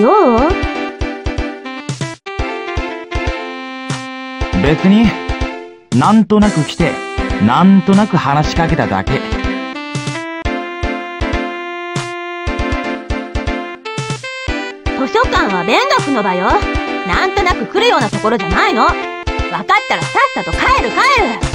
か用別になんとなく来てなんとなく話しかけただけ。図書館は勉学の場よ。なんとなく来るようなところじゃないの。分かったらさっさと帰る帰る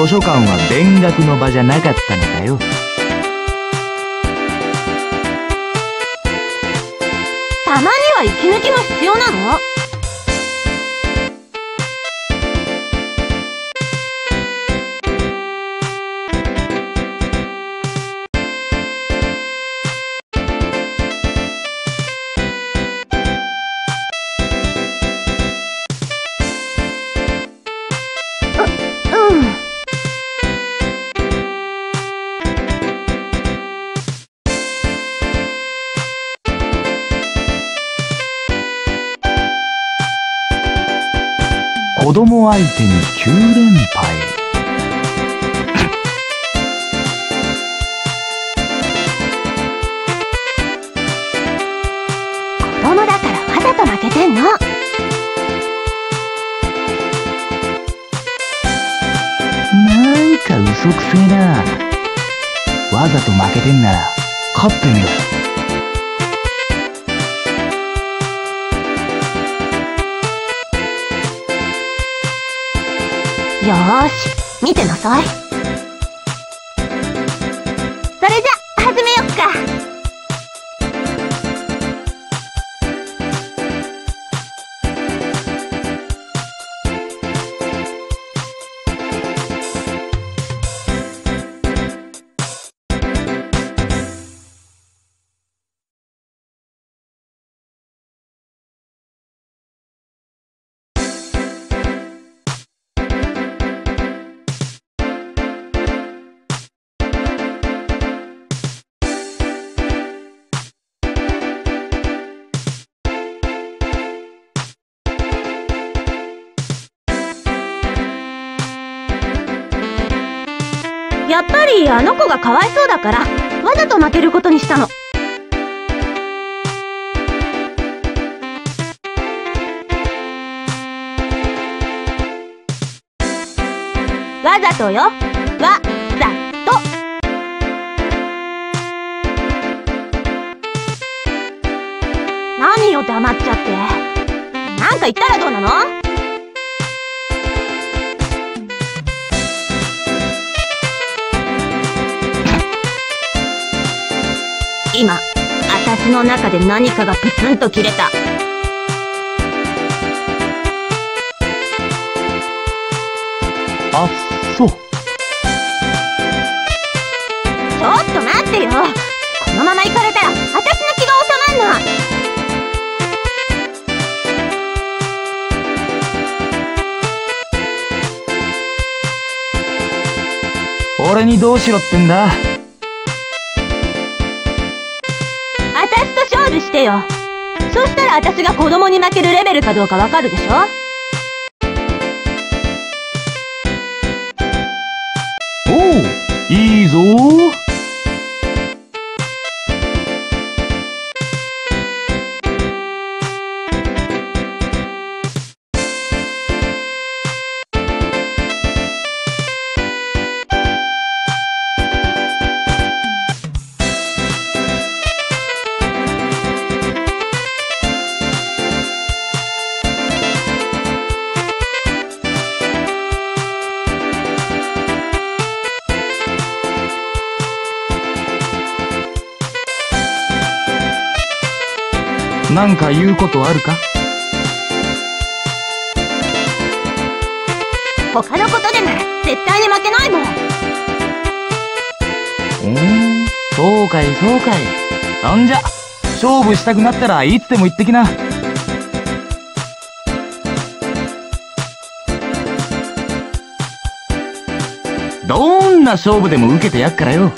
図書館は勉学の場じゃなかったのだよ。たまには息抜きも必要なの？子供相手に9連敗子供だからわざと負けてんの。なんか嘘くせえな。わざと負けてんなら勝ってみろよよーし。見てなさいそれじゃ始めよっか。やっぱりあの子がかわいそうだからわざと負けることにしたの。わざとよ。わざと。何よ黙っちゃって。なんか言ったらどうなの？今私の中で何かがプツンと切れた。あそ。うちょっと待ってよ。このまま行かれたら私の気が収まんない俺にどうしろってんだそしてよ。そしたら私が子供に負けるレベルかどうかわかるでしょ？おういいぞ。なんか言うことあるか？他のことでなら絶対に負けないもん。うーんそうかいそうかい。そんじゃ？勝負したくなったらいつでも言ってきな。どんな勝負でも受けてやっからよ。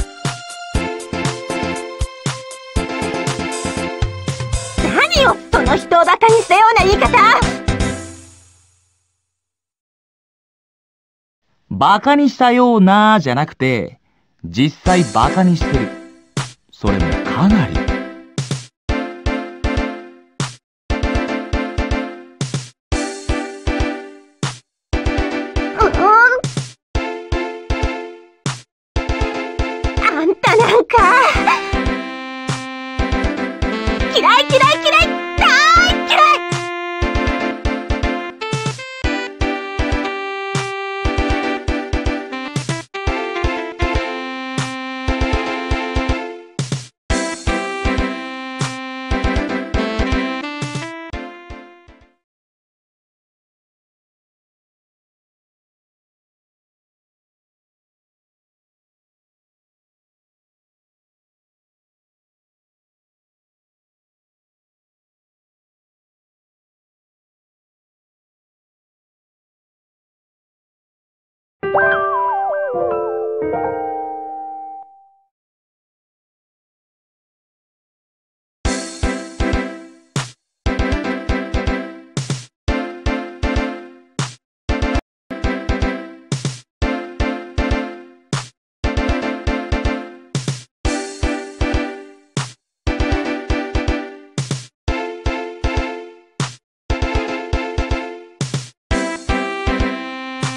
バカにしたようなじゃなくて、実際バカにしてる。それもかなり。あんたなんか。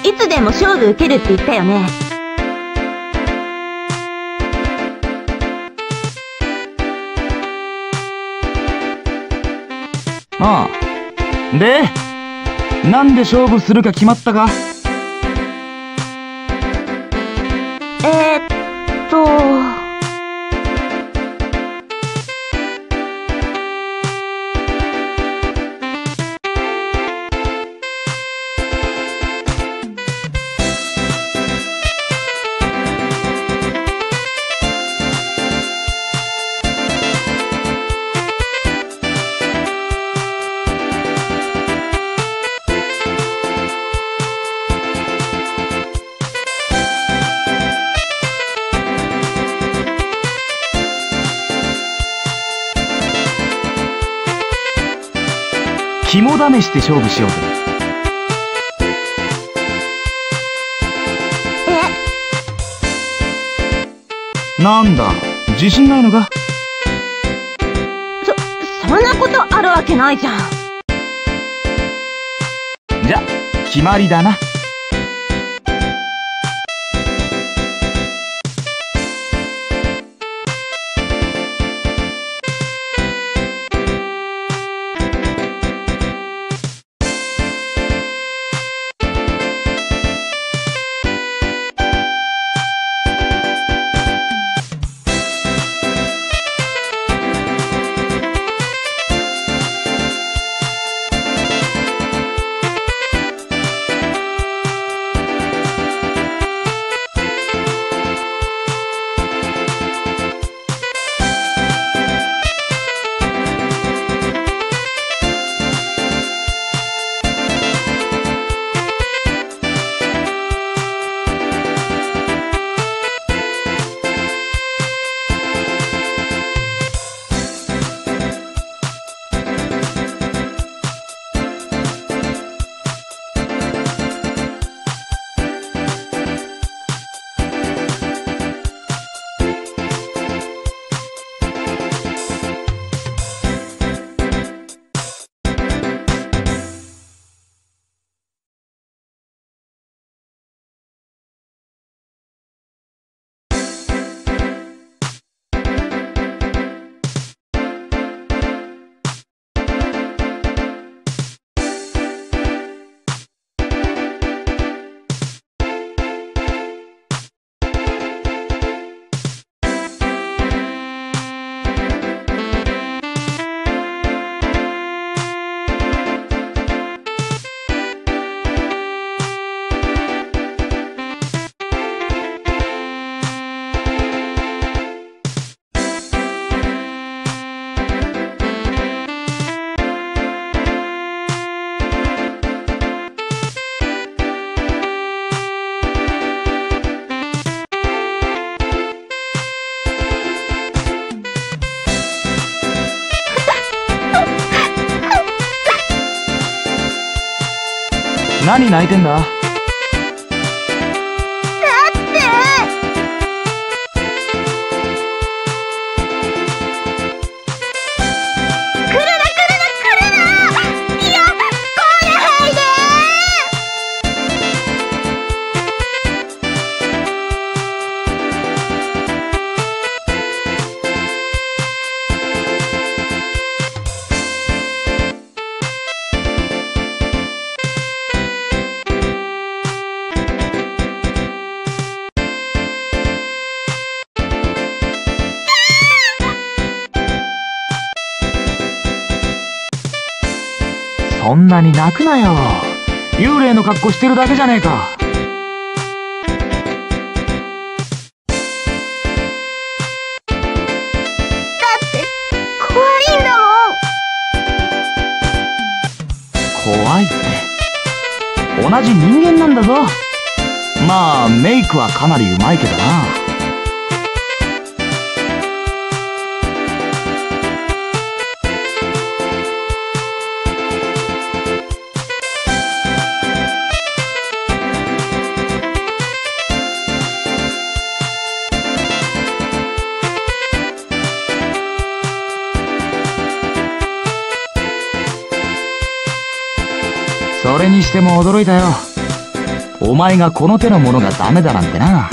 いつでも勝負受けるって言ったよね。ああ。で、なんで勝負するか決まったか？えー、っ肝試しで勝負しようぜ。え、なんだ、自信ないのか？そ、そんなことあるわけないじゃん。じゃ、決まりだな。何泣いてんだ？に泣くなよ。幽霊の格好してるだけじゃねえか。だって怖いんだもん怖いって。同じ人間なんだぞ。まあ、メイクはかなりうまいけどな。にしても驚いたよ。お前がこの手のものがダメだなんてな。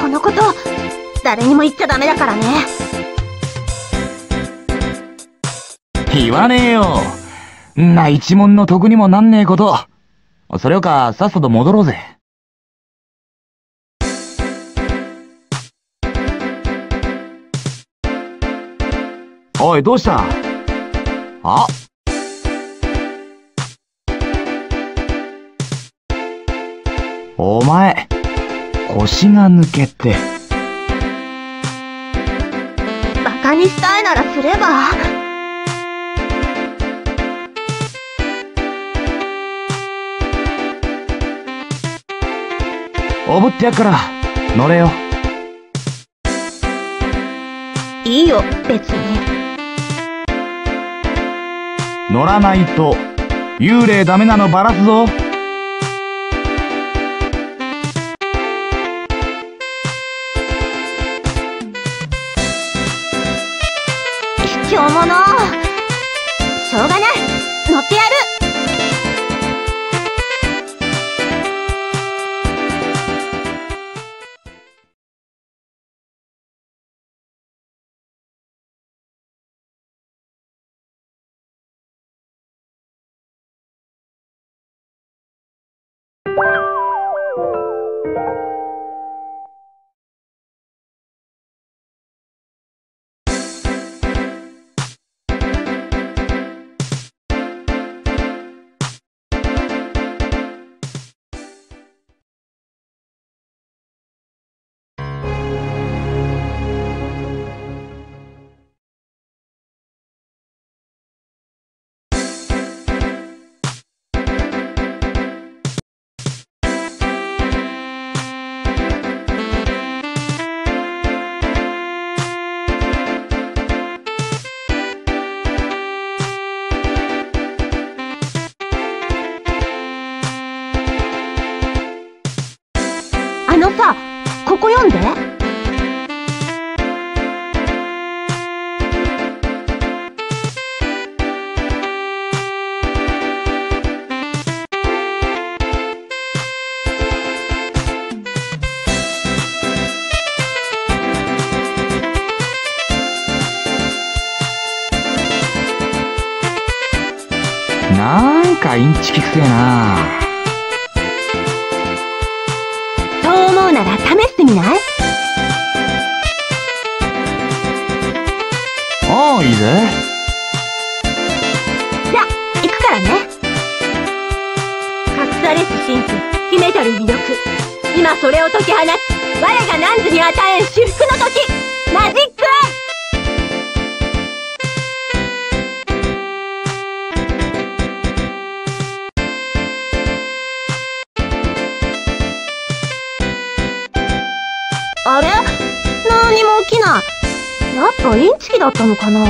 このこと誰にも言っちゃダメだからね言わねえよ。んな一文の得にもなんねえこと。それよか、さっさと戻ろうぜ。おい、どうした？あ？お前、腰が抜けて。バカにしたいならすればおぶってやっから、乗れよ。いいよ別に乗らないと、幽霊ダメなのバラすぞ。しょうがない。かインチキくせえな。そう思うなら試してみない？おう、いいぜ。じゃ行くからね隠されし神秘秘めたる魅力今それを解き放ち我が汝に与えん至福の時マジックあれ？何も起きない。やっぱインチキだったのかな？